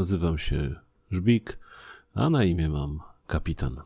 Nazywam się Żbik, a na imię mam kapitan.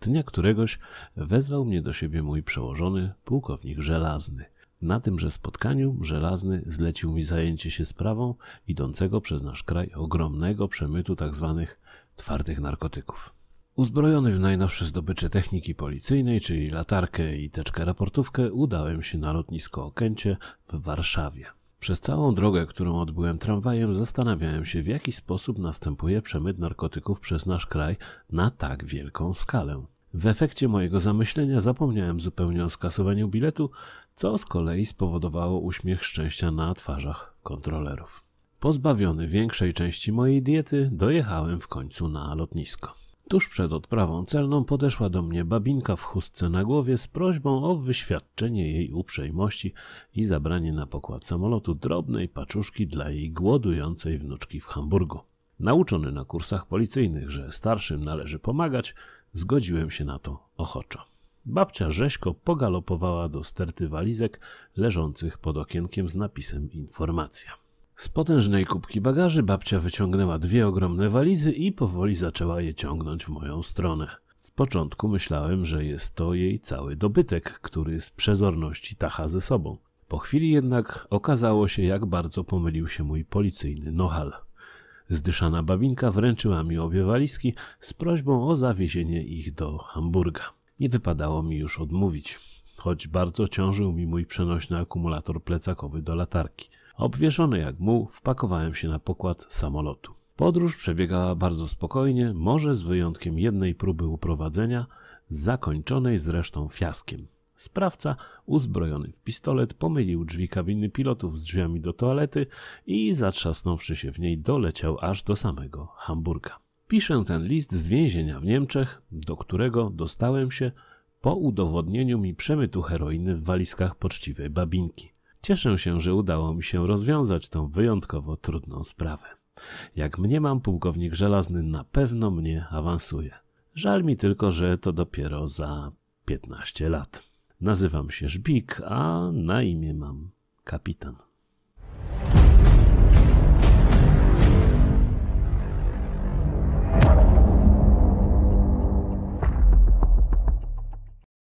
Dnia któregoś wezwał mnie do siebie mój przełożony, pułkownik Żelazny. Na tymże spotkaniu Żelazny zlecił mi zajęcie się sprawą idącego przez nasz kraj ogromnego przemytu tzw. Tak twardych narkotyków. Uzbrojony w najnowsze zdobycze techniki policyjnej, czyli latarkę i teczkę raportówkę, udałem się na lotnisko Okęcie w Warszawie. Przez całą drogę, którą odbyłem tramwajem, zastanawiałem się, w jaki sposób następuje przemyt narkotyków przez nasz kraj na tak wielką skalę. W efekcie mojego zamyślenia zapomniałem zupełnie o skasowaniu biletu, co z kolei spowodowało uśmiech szczęścia na twarzach kontrolerów. Pozbawiony większej części mojej diety, dojechałem w końcu na lotnisko. Tuż przed odprawą celną podeszła do mnie babinka w chustce na głowie z prośbą o wyświadczenie jej uprzejmości i zabranie na pokład samolotu drobnej paczuszki dla jej głodującej wnuczki w Hamburgu. Nauczony na kursach policyjnych, że starszym należy pomagać, zgodziłem się na to ochoczo. Babcia rzeźko pogalopowała do sterty walizek leżących pod okienkiem z napisem informacja. Z potężnej kubki bagaży babcia wyciągnęła dwie ogromne walizy i powoli zaczęła je ciągnąć w moją stronę. Z początku myślałem, że jest to jej cały dobytek, który z przezorności tacha ze sobą. Po chwili jednak okazało się, jak bardzo pomylił się mój policyjny nohal. Zdyszana babinka wręczyła mi obie walizki z prośbą o zawiezienie ich do Hamburga. Nie wypadało mi już odmówić, choć bardzo ciążył mi mój przenośny akumulator plecakowy do latarki. Obwieszony jak muł, wpakowałem się na pokład samolotu. Podróż przebiegała bardzo spokojnie, może z wyjątkiem jednej próby uprowadzenia, zakończonej zresztą fiaskiem. Sprawca, uzbrojony w pistolet, pomylił drzwi kabiny pilotów z drzwiami do toalety i zatrzasnąwszy się w niej doleciał aż do samego Hamburga. Piszę ten list z więzienia w Niemczech, do którego dostałem się po udowodnieniu mi przemytu heroiny w walizkach poczciwej babinki. Cieszę się, że udało mi się rozwiązać tą wyjątkowo trudną sprawę. Jak mnie mam pułkownik żelazny na pewno mnie awansuje. Żal mi tylko, że to dopiero za 15 lat. Nazywam się Żbik, a na imię mam kapitan.